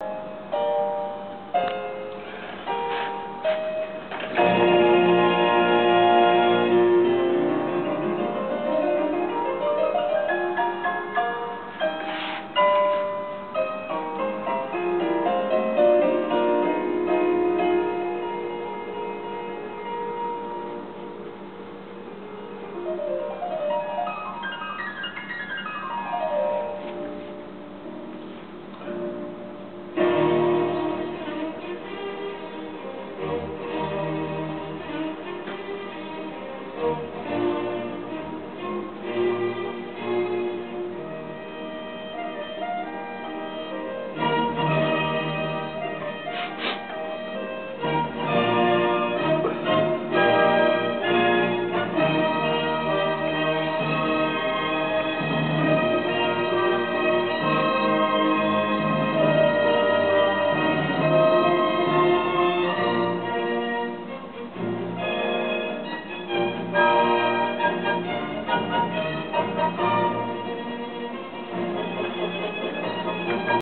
you